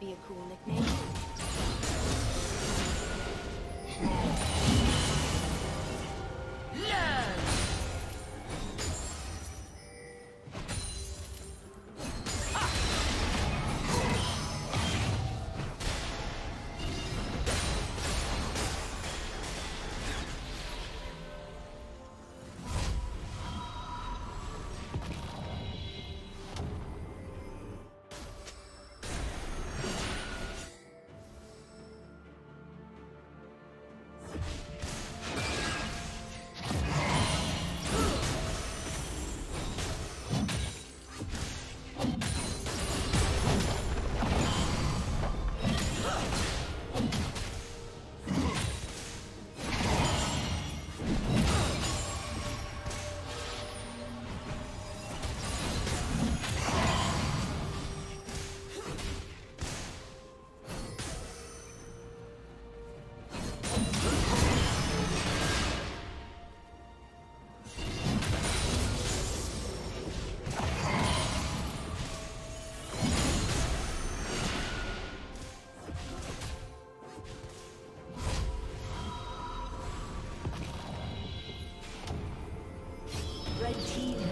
Be a cool nickname. Red team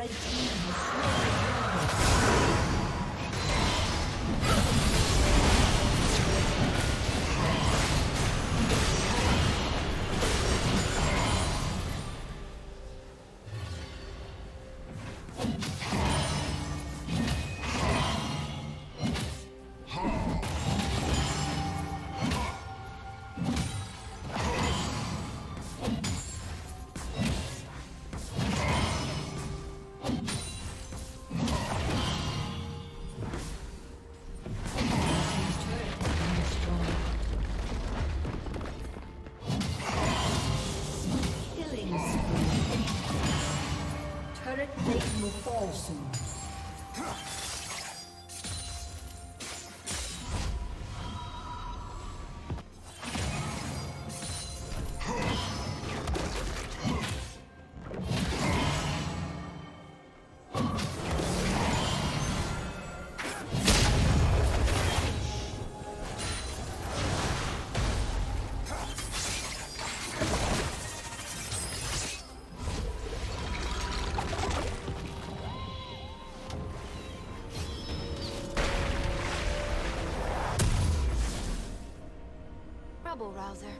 Red team Rubble Rouser.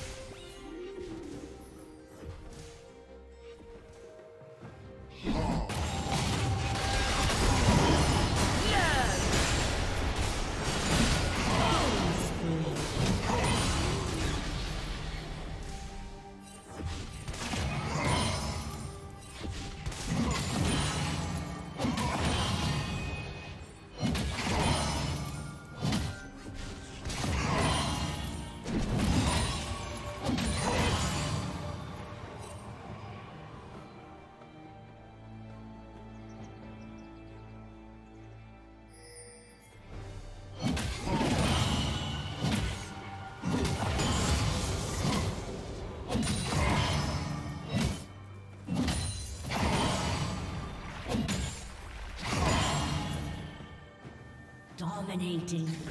Dominating.